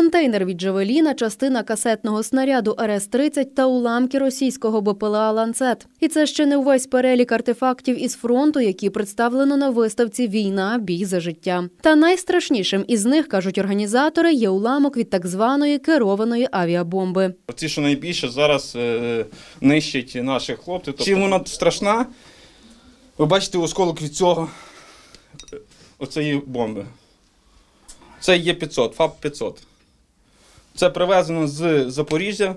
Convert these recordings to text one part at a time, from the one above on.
Контейнер від Джавеліна, частина касетного снаряду РС-30 та уламки російського БПЛА «Ланцет». І це ще не увесь перелік артефактів із фронту, які представлено на виставці Війна, бій за життя. Та найстрашнішим із них, кажуть організатори, є уламок від так званої керованої авіабомби. Ці, що найбільше зараз е, нищать наших хлопців. Тобто... Чим вона страшна? Ви бачите осколок від цього е, оцеї бомби. Це є 500, ФАП 500. Це привезено з Запоріжжя,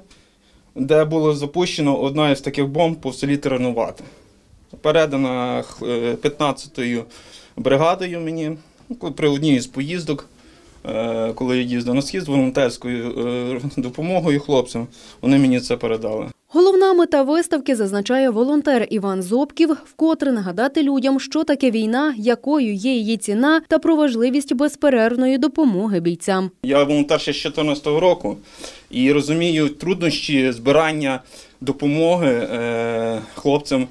де було запущено одна із таких бомб по селі тренувати. Передана е, 15-ю бригадою мені ну, при одній із поїздок, е, коли я їздив на схід з волонтерською е, допомогою хлопцям, вони мені це передали. Головна мета виставки зазначає волонтер Іван Зобків, вкотре нагадати людям, що таке війна, якою є її ціна, та про важливість безперервної допомоги бійцям. Я волонтер ще з 2014 року і розумію труднощі збирання допомоги е, хлопцям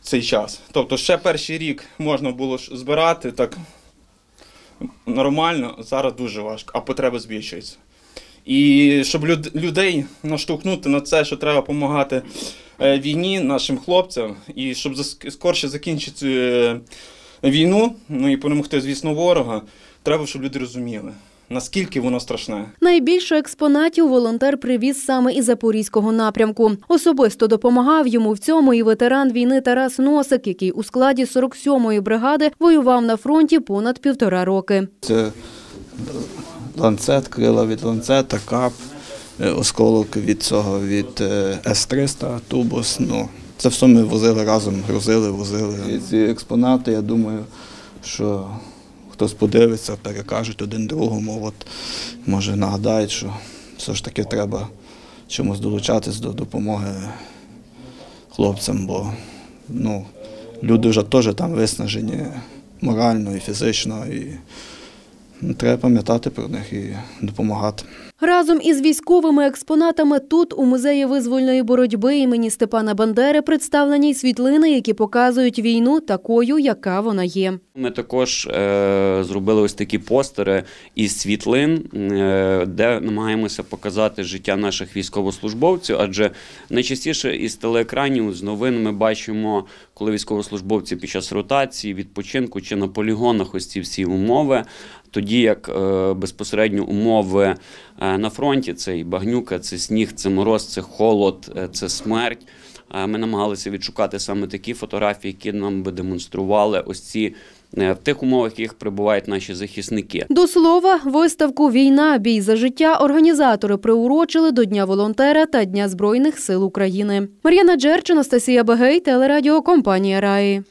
в цей час. Тобто ще перший рік можна було збирати так нормально, зараз дуже важко, а потреба збільшується. І щоб люд- людей наштовхнути на це, що треба допомагати е, війні нашим хлопцям, і щоб скорше закінчити е, війну, ну і перемогти, звісно, ворога, треба, щоб люди розуміли, наскільки воно страшне. Найбільше експонатів волонтер привіз саме із запорізького напрямку. Особисто допомагав йому в цьому і ветеран війни Тарас Носик, який у складі 47-ї бригади воював на фронті понад півтора роки. Це ланцет, крила від ланцета, кап, е, осколок від цього від е, С-300, тубус. Ну, це все ми возили разом, грузили, возили. І ці експонати, я думаю, що хтось подивиться, перекажуть один другому, от, може нагадають, що все ж таки треба чомусь долучатись до допомоги хлопцям, бо ну, люди вже теж там виснажені морально і фізично. І Треба пам'ятати про них і допомагати. Разом із військовими експонатами тут, у музеї визвольної боротьби імені Степана Бандери, представлені й світлини, які показують війну такою, яка вона є. Ми також е, зробили ось такі постери із світлин, е, де намагаємося показати життя наших військовослужбовців, адже найчастіше із телеекранів з новин ми бачимо, коли військовослужбовці під час ротації, відпочинку чи на полігонах ось ці всі умови. Тоді як е, безпосередньо умови е, на фронті це і багнюка, це сніг, це мороз, це холод, е, це смерть. Ми намагалися відшукати саме такі фотографії, які нам би демонстрували ось ці в тих умовах, в яких перебувають наші захисники. До слова, виставку Війна, бій за життя організатори приурочили до Дня волонтера та Дня Збройних сил України. Мар'яна Джерч, Анастасія Багей, телерадіокомпанія Раї.